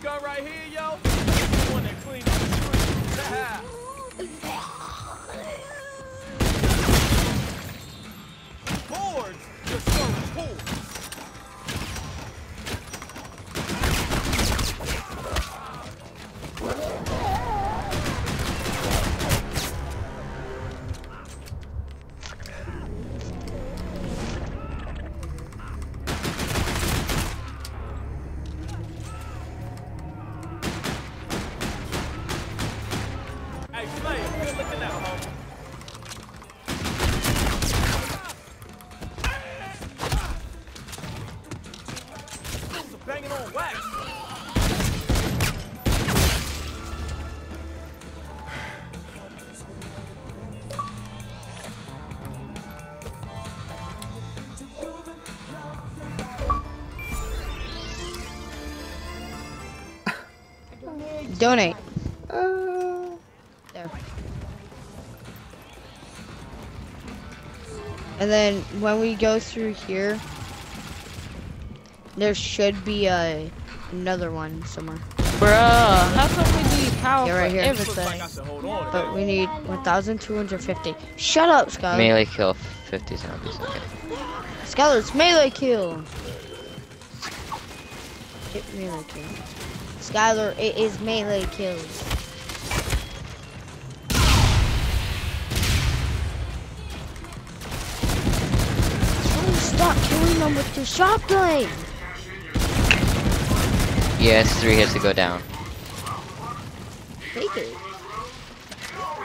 Gun right here, yo, Donate. Uh, there. And then when we go through here, there should be a another one somewhere. Bruh, how come we need power Yeah, right for here. Looks like everything? I should hold on to But we need 1,250. Shut up, Skylar. Melee kill 50 zombies. Okay. Skylar, it's melee kill. Get melee kill. Skylar, it is melee kills. Oh, stop killing them with your shotgun. Yes, three hits to go down. Take it. Oh,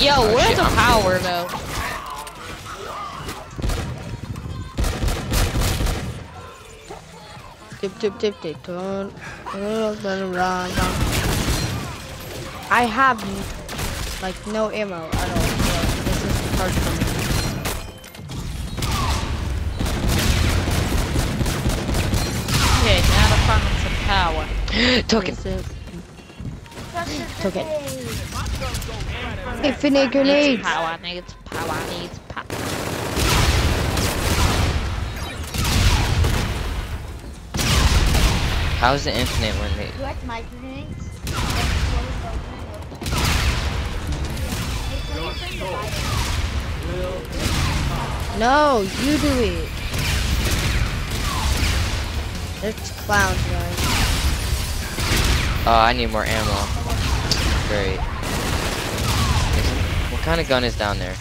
Yo, Oh, where's shit, the I'm- power though? Tip, tip, tip, tip, turn. Turn, turn around. I have like no ammo at all. So this is hard for me. Okay, now to find some power. Token. This is- Took it. Infinite grenades. Power needs power needs power. How's the infinite when they? You like my grenades? No, you do it. There's clowns, guys. Oh, I need more ammo. Great. What kind of gun is down there?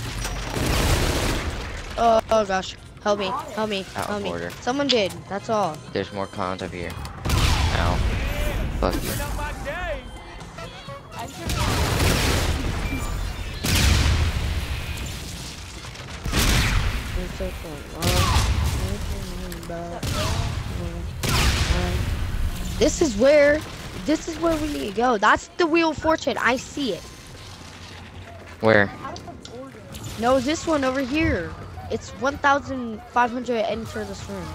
Oh, oh gosh. Help me, help me, help me. order. Someone did, that's all. There's more clowns up here. Fuck you. Not my day. This is where, this is where we need to go. That's the wheel of fortune. I see it. Where? No, this one over here. It's 1,500 enter this room.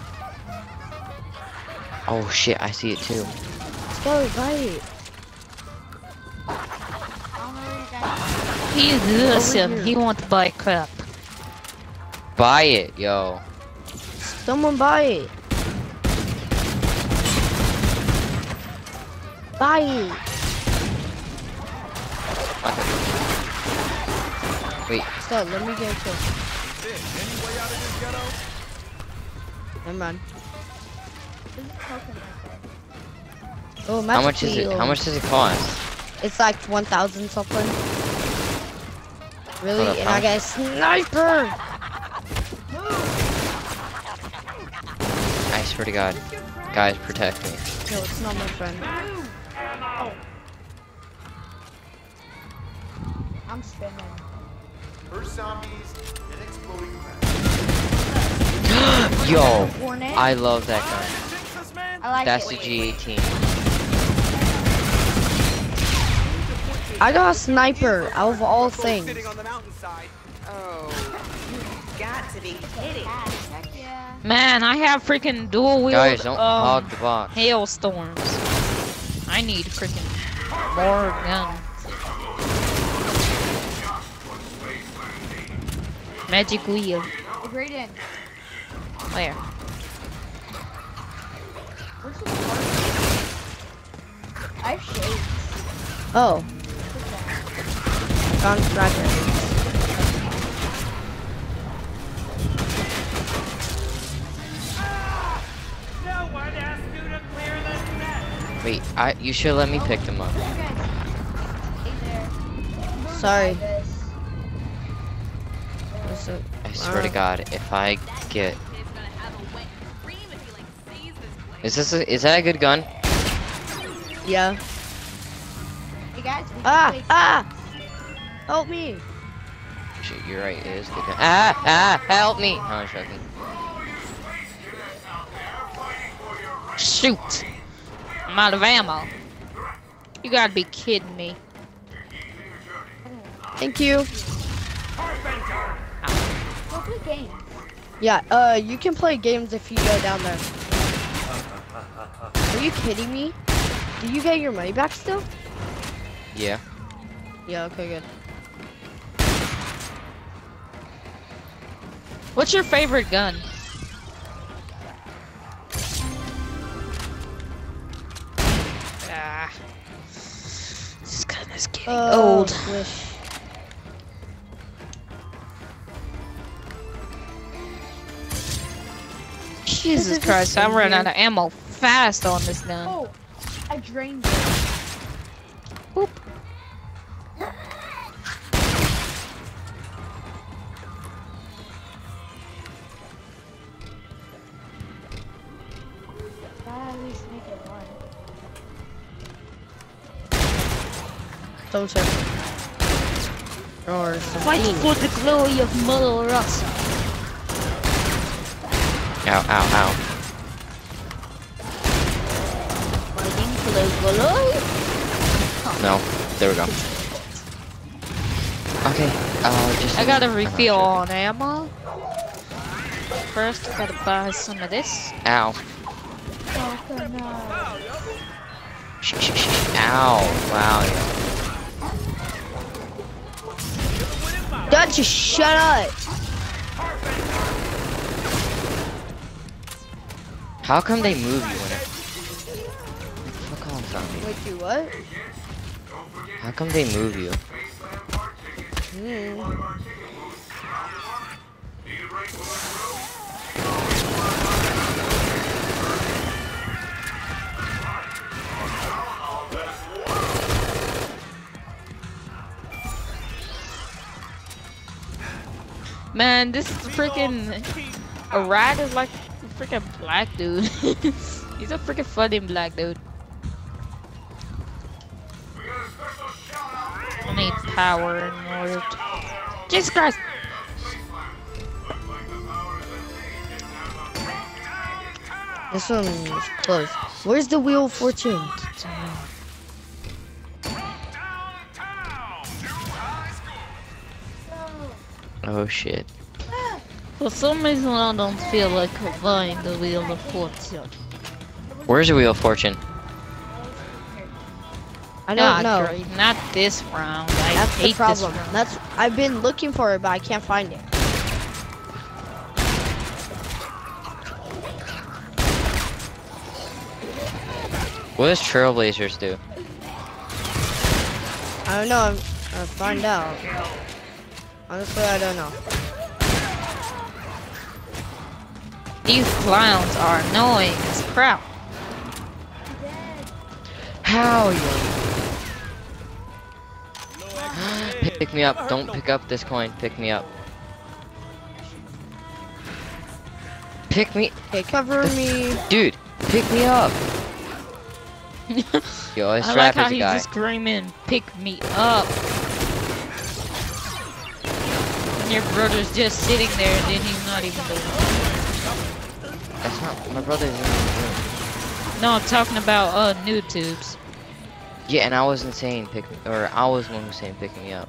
Oh shit, I see it too. Let's go, right. He's listen, here. he wants to buy crap. Buy it, yo. Someone buy it. Buy it. Wait, Stop, let me get a kill. Shit, Oh, how much is it? How much does it cost? It's like 1,000 something. Really? Up, and how I got a sniper! I swear to God. Guys, protect me. No, it's not my friend. I'm spinning. First zombies, then exploding Yo, I love that gun. I like That's it. the G18. I got a sniper out of all things. Sitting on the mountainside. Oh, you've got to be kidding. Man, I have freaking dual wheel Guys, don't um, hog the box. hailstorms. I need freaking more guns. Magic wheel. Great in. Where? Where's the party? I have shades. Oh, the set. Wait, I you should let me pick them up. Sorry. What's up? I swear to God, if I get, is this a, is that a good gun? Yeah. Hey guys, Ah, ah! Help me! Shit, you're right. It is good. Ah, ah, help me! No, I'm joking. Shoot! I'm out of ammo. You gotta be kidding me. Thank you. Go play games. Yeah, uh, you can play games if you go down there. Are you kidding me? Do you get your money back still? Yeah. Yeah, okay, good. What's your favorite gun? Ah. This gun is getting Uh, old. Wish. Jesus Christ, I'm running out of ammo fast on this gun. Oh, I drained it. Boop. Don't check. Fight for the glory of Mother Russia. Ow, ow, ow. Fighting for the glory. No, there we go. Okay, uh, just. I got a I'm not refill sure. on ammo. First, gotta buy some of this. Ow. Oh, no. Shh, shh, shh. Ow. Wow. yeah. Dad, just shut up! How come they move you when it? Fuck off, zombie. Wait, you what? How come they move you? Hmm. Man, this is freaking. A rat is like a freaking black dude. He's a freaking funny black dude. I need power in order to. Jesus Christ! This one is close. Where's the wheel of fortune? Oh shit. For some reason, I don't feel like buying the Wheel of Fortune. Where's the wheel of fortune? I don't Not know. great, Not this round. I That's hate the problem. this round. That's I've been looking for it, but I can't find it. What does Trailblazers do? I don't know. I'm, I'll find out. Honestly, I don't know. These clowns are annoying as crap. How you? Pick me up. Don't pick up this coin. Pick me up. Pick me, Okay, cover me. dude. Pick me up. Yo, this I like rap how is a he's guy. just screaming, pick me up. And your brother's just sitting there and then he's not even doing it. That's not my brother's in the room. No, I'm talking about uh new tubes. Yeah, and I wasn't saying pick me, or I was one who was saying pick me up.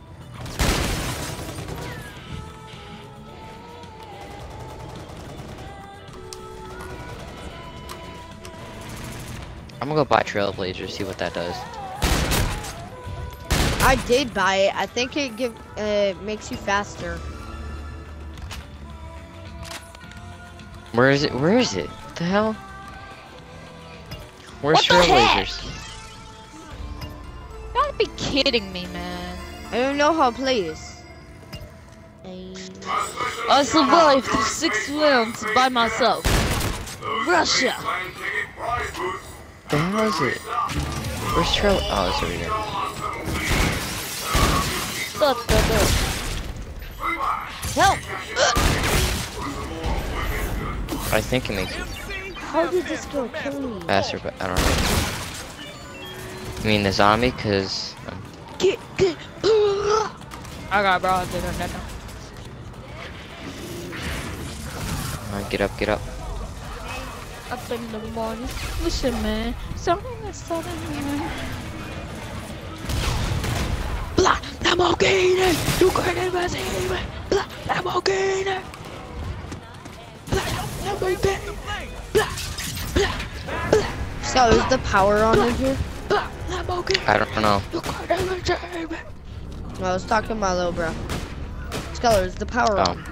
I'm gonna go buy Trailblazer, see what that does. I did buy it. I think it give uh, makes you faster. Where is it? Where is it? What the hell? Where's What the? Trailblazers? You gotta be kidding me, man. I don't know how to play this. I- I survived through six rounds by myself. Russia. The hell is it? Where's Trail? Oh, it's over here. Help! I think it makes you How did this girl kill me? faster, but I don't know. I mean the zombie, cause um, Get, get. I got there, no, no. come on, get up, get up. Up in the morning, listen, man. Something is something, man. Blah, Lamborghini! You couldn't it! Blah, Lamborghini! Blah, Lamborghini! So is the power on in here? I don't know. You couldn't receive it! No, I was talking to my little bro. Skylar, is the power Oh. on?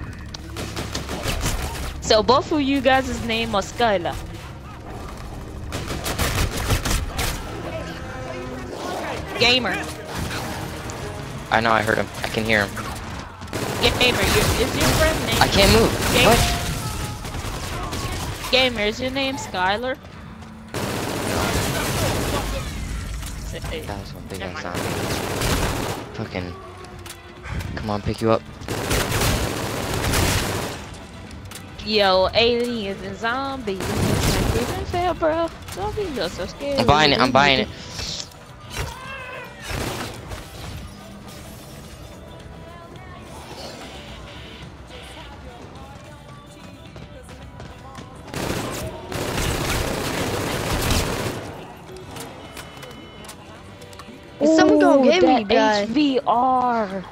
So both of you guys' name are Skylar. Gamer. I know, I heard him. I can hear him. Gamer, you, is your friend name? I can't move. Game- What? Gamer, is your name Skylar? That was one big ass zombie. Fucking. Come on, pick you up. Yo, aliens and zombies. Like, even fair, bro. Zombies are so scary. I'm buying it. I'm buying it. Someone gonna get me, that guy? HVR.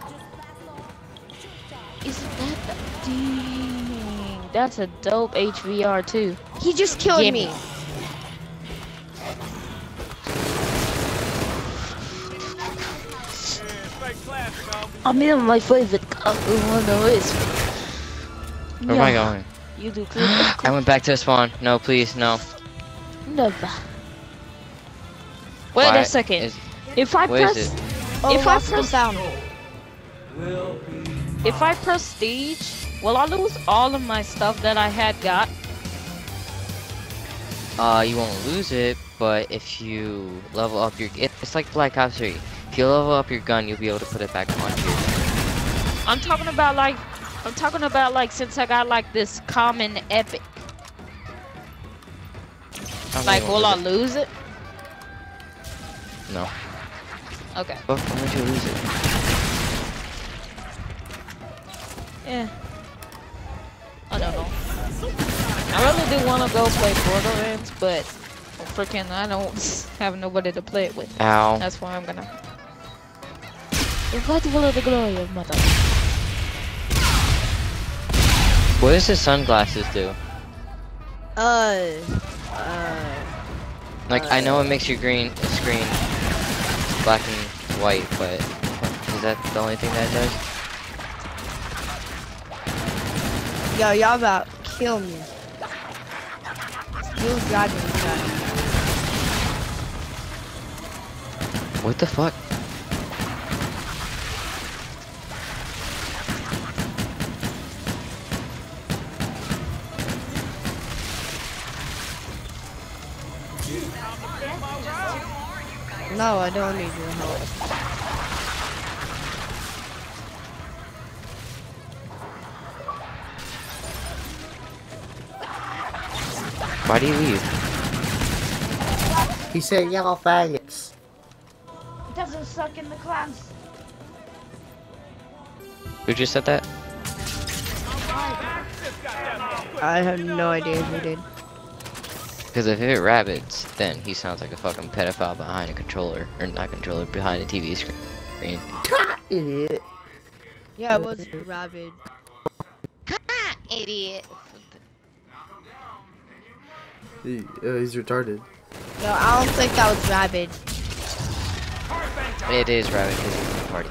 Isn't that the... Dang. That's a dope HVR too. He just killed Get me. me. Fake. I'm in my favorite color one of is. Where am I going? You do click. I went back to the spawn. No, please, no. Never. Wait Why a second. is- if I what is press, it? Oh, if I press, down. if I prestige, will I lose all of my stuff that I had got? Uh, you won't lose it, but if you level up your, it's like Black Ops 3. If you level up your gun, you'll be able to put it back on you. I'm talking about like, I'm talking about like since I got like this common epic. Like, will I lose it? No. Okay. Fuck, would you lose it? Yeah. I don't know. I really do want to go play Borderlands, but freaking I don't have nobody to play it with. Ow. That's why I'm gonna. Fight for the glory of mother. What does his sunglasses do? Uh, uh, Like, I know it makes your green screen black and white, but is that the only thing that it does? yo, y'all about kill me. Still dragon guy. What the fuck? No, I don't need your help. Why do you leave? He said yellow faggots. It doesn't suck in the class. Who just said that? I have no idea who did. Because if it rabbits, then he sounds like a fucking pedophile behind a controller. Or not controller, behind a TV screen. Idiot. Yeah, it was rabid. Idiot. He, uh, he's retarded. No, I don't think that was rabid. It is rabbit because he's in the party.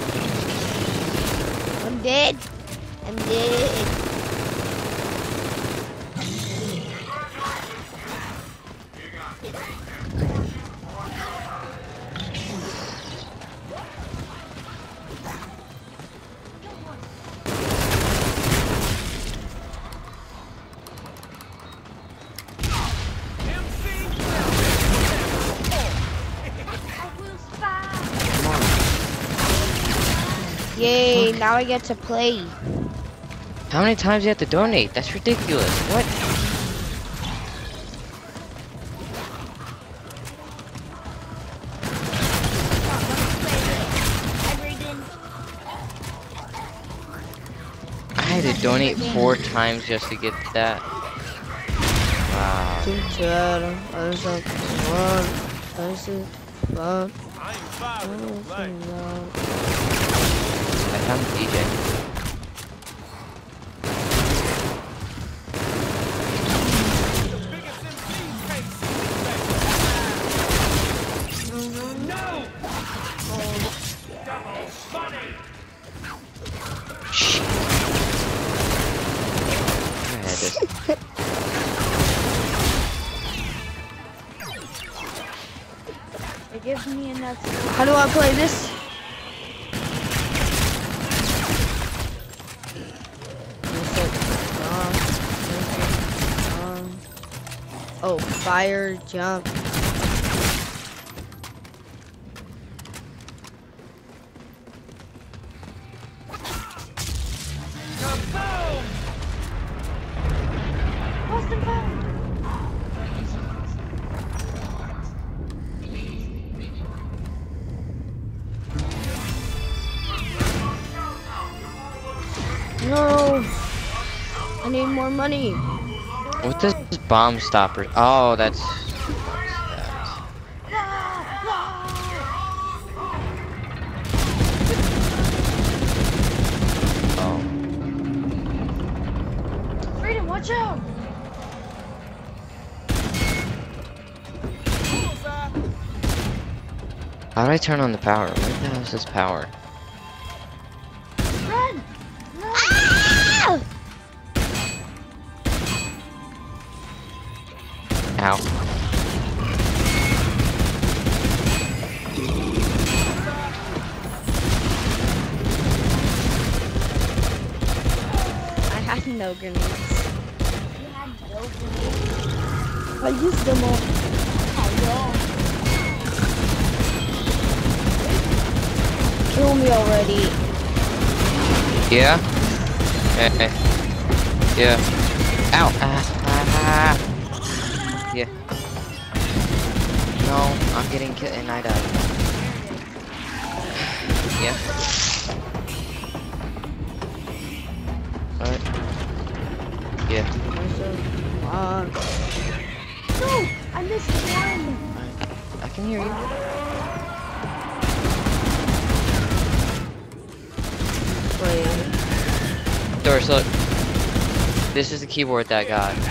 I'm dead. I'm dead. Yay, now I get to play. How many times do you have to donate? That's ridiculous. What? I had to donate four times just to get that. Wow. Sincero, other side, one, Oh, fire, jump. No! I need more money. What does bomb stopper? Oh, that's. Oh. Freedom, watch out! How do I turn on the power? Where the hell is this power? Grenades. I used them all. Kill me already. Yeah? Eh, eh. Yeah. Ow. Ah, ah, ah. Yeah. No, I'm getting killed and I died. Yeah. Alright. Yeah. Uh, No! I! I can hear you. wait. Doris, look. This is the keyboard that got. No,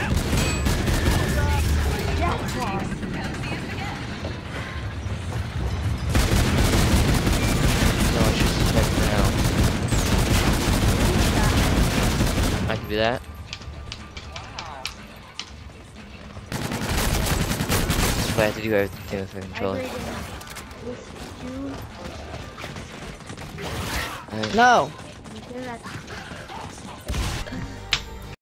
it's just a check for now. I can do that. That's I have to do everything with the controller. No. They're at